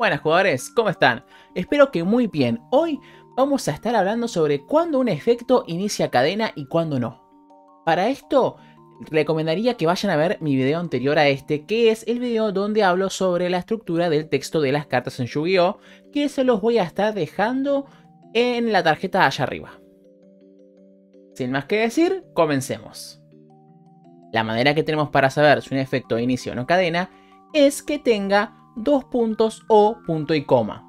Buenas jugadores, ¿cómo están? Espero que muy bien. Hoy vamos a estar hablando sobre cuándo un efecto inicia cadena y cuándo no. Para esto, recomendaría que vayan a ver mi video anterior a este, que es el video donde hablo sobre la estructura del texto de las cartas en Yu-Gi-Oh! Que se los voy a estar dejando en la tarjeta allá arriba. Sin más que decir, comencemos. La manera que tenemos para saber si un efecto inicia o no cadena es que tenga dos puntos o punto y coma.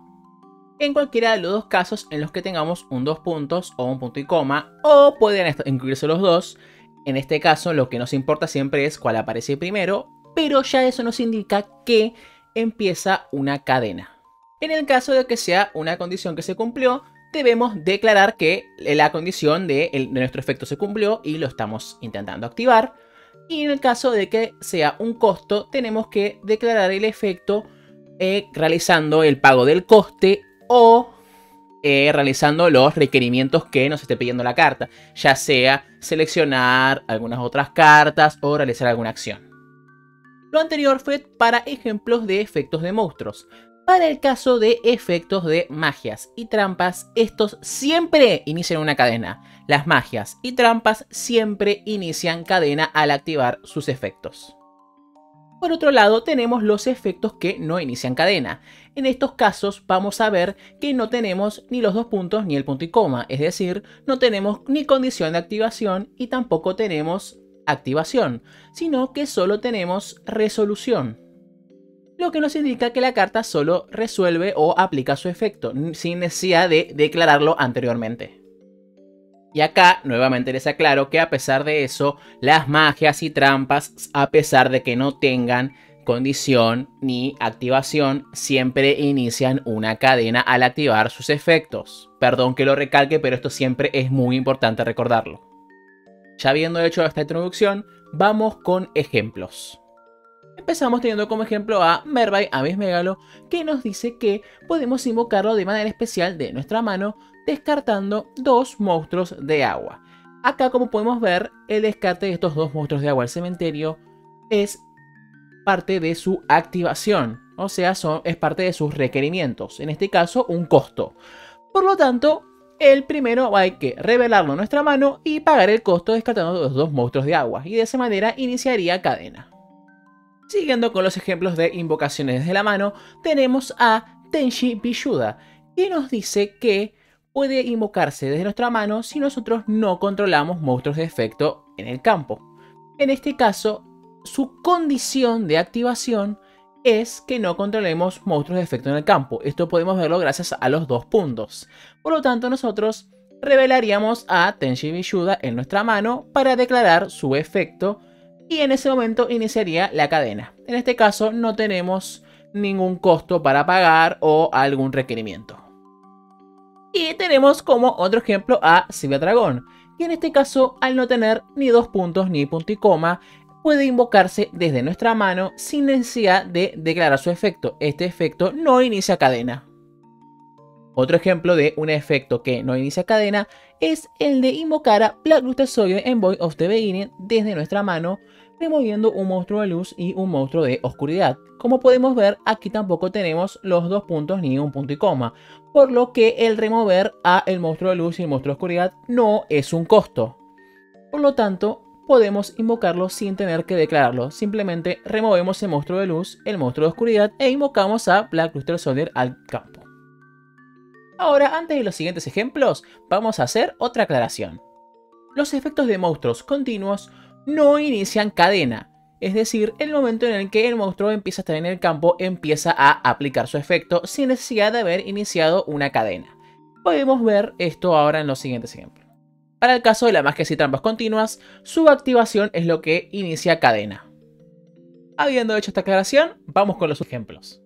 En cualquiera de los dos casos en los que tengamos un dos puntos o un punto y coma, o pueden incluirse los dos, en este caso lo que nos importa siempre es cuál aparece primero, pero ya eso nos indica que empieza una cadena. En el caso de que sea una condición que se cumplió, debemos declarar que la condición de, de nuestro efecto se cumplió y lo estamos intentando activar. Y en el caso de que sea un costo, tenemos que declarar el efecto eh, realizando el pago del coste o eh, realizando los requerimientos que nos esté pidiendo la carta, ya sea seleccionar algunas otras cartas o realizar alguna acción. Lo anterior fue para ejemplos de efectos de monstruos. Para el caso de efectos de magias y trampas, estos siempre inician una cadena. Las magias y trampas siempre inician cadena al activar sus efectos. Por otro lado, tenemos los efectos que no inician cadena. En estos casos vamos a ver que no tenemos ni los dos puntos ni el punto y coma, es decir, no tenemos ni condición de activación y tampoco tenemos activación, sino que solo tenemos resolución. Lo que nos indica que la carta solo resuelve o aplica su efecto, sin necesidad de declararlo anteriormente. Y acá nuevamente les aclaro que a pesar de eso, las magias y trampas, a pesar de que no tengan condición ni activación, siempre inician una cadena al activar sus efectos. Perdón que lo recalque, pero esto siempre es muy importante recordarlo. Ya habiendo hecho esta introducción, vamos con ejemplos. Empezamos teniendo como ejemplo a Mervay Abyss Megalo, que nos dice que podemos invocarlo de manera especial de nuestra mano descartando dos monstruos de agua. Acá como podemos ver, el descarte de estos dos monstruos de agua al cementerio es parte de su activación, o sea, es parte de sus requerimientos, en este caso un costo. Por lo tanto, el primero hay que revelarlo en nuestra mano y pagar el costo descartando los dos monstruos de agua, y de esa manera iniciaría cadena. Siguiendo con los ejemplos de invocaciones desde la mano, tenemos a Tenshi Bishuda, que nos dice que puede invocarse desde nuestra mano si nosotros no controlamos monstruos de efecto en el campo. En este caso, su condición de activación es que no controlemos monstruos de efecto en el campo. Esto podemos verlo gracias a los dos puntos. Por lo tanto, nosotros revelaríamos a Tenshi Bishuda en nuestra mano para declarar su efecto y en ese momento iniciaría la cadena. En este caso no tenemos ningún costo para pagar o algún requerimiento. Y tenemos como otro ejemplo a Silvia Dragón, que en este caso al no tener ni dos puntos ni punto y coma, puede invocarse desde nuestra mano sin necesidad de declarar su efecto. Este efecto no inicia cadena. Otro ejemplo de un efecto que no inicia cadena es el de invocar a Black Luster en Void of the Beginning desde nuestra mano removiendo un monstruo de luz y un monstruo de oscuridad. Como podemos ver, aquí tampoco tenemos los dos puntos ni un punto y coma, por lo que el remover a el monstruo de luz y el monstruo de oscuridad no es un costo. Por lo tanto, podemos invocarlo sin tener que declararlo. Simplemente removemos el monstruo de luz, el monstruo de oscuridad e invocamos a Black Luster Soldier al campo. Ahora, antes de los siguientes ejemplos, vamos a hacer otra aclaración. Los efectos de monstruos continuos no inician cadena. Es decir, el momento en el que el monstruo empieza a estar en el campo empieza a aplicar su efecto sin necesidad de haber iniciado una cadena. Podemos ver esto ahora en los siguientes ejemplos. Para el caso de las magias y trampas continuas, su activación es lo que inicia cadena. Habiendo hecho esta aclaración, vamos con los ejemplos.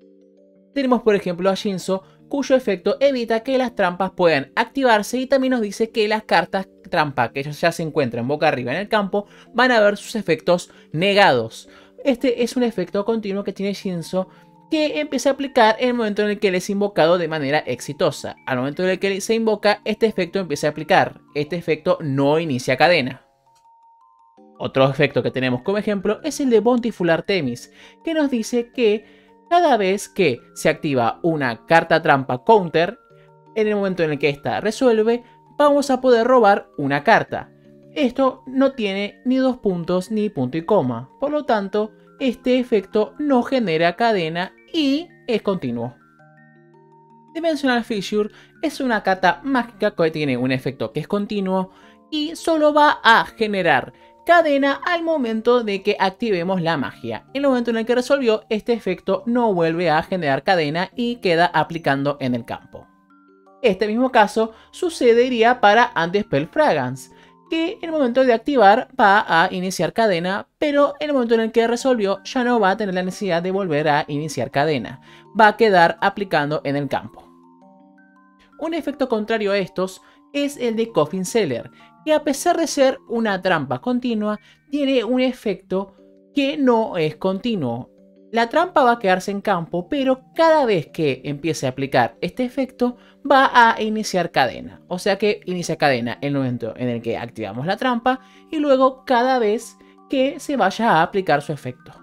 Tenemos por ejemplo a Shinzo, cuyo efecto evita que las trampas puedan activarse y también nos dice que las cartas trampa que ya se encuentran boca arriba en el campo van a ver sus efectos negados. Este es un efecto continuo que tiene Shinzo que empieza a aplicar en el momento en el que él es invocado de manera exitosa. Al momento en el que se invoca, este efecto empieza a aplicar. Este efecto no inicia cadena. Otro efecto que tenemos como ejemplo es el de Bountiful Artemis, que nos dice que Cada vez que se activa una carta trampa counter, en el momento en el que esta resuelve, vamos a poder robar una carta. Esto no tiene ni dos puntos ni punto y coma, por lo tanto, este efecto no genera cadena y es continuo. Dimensional Fissure es una carta mágica que tiene un efecto que es continuo y solo va a generar cadena al momento de que activemos la magia. En el momento en el que resolvió, este efecto no vuelve a generar cadena y queda aplicando en el campo. Este mismo caso sucedería para Anti-Spell que en el momento de activar va a iniciar cadena, pero en el momento en el que resolvió ya no va a tener la necesidad de volver a iniciar cadena, va a quedar aplicando en el campo. Un efecto contrario a estos es el de Coffin Seller, que a pesar de ser una trampa continua, tiene un efecto que no es continuo. La trampa va a quedarse en campo, pero cada vez que empiece a aplicar este efecto, va a iniciar cadena. O sea que inicia cadena en el momento en el que activamos la trampa y luego cada vez que se vaya a aplicar su efecto.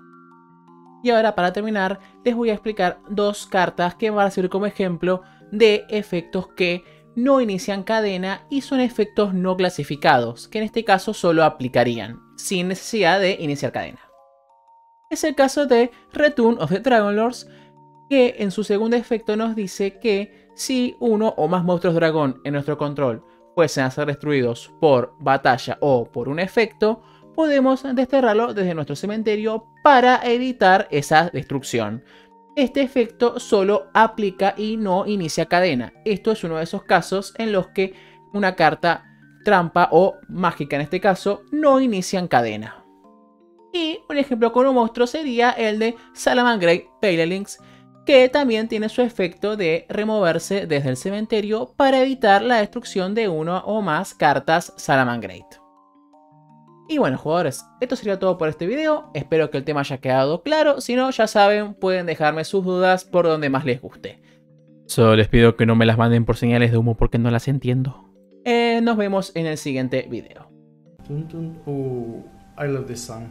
Y ahora para terminar, les voy a explicar dos cartas que van a servir como ejemplo de efectos que no inician cadena y son efectos no clasificados, que en este caso solo aplicarían, sin necesidad de iniciar cadena. Es el caso de Return of the Dragon Lords, que en su segundo efecto nos dice que si uno o más monstruos dragón en nuestro control fuesen a ser destruidos por batalla o por un efecto, podemos desterrarlo desde nuestro cementerio para evitar esa destrucción. Este efecto solo aplica y no inicia cadena. Esto es uno de esos casos en los que una carta trampa o mágica en este caso no inician cadena. Y un ejemplo con un monstruo sería el de Salamangreat Palelinx, que también tiene su efecto de removerse desde el cementerio para evitar la destrucción de uno o más cartas Salamangreat. Y bueno jugadores, esto sería todo por este video, espero que el tema haya quedado claro, si no ya saben pueden dejarme sus dudas por donde más les guste. Solo les pido que no me las manden por señales de humo porque no las entiendo. Eh, nos vemos en el siguiente video. Oh, I love this song.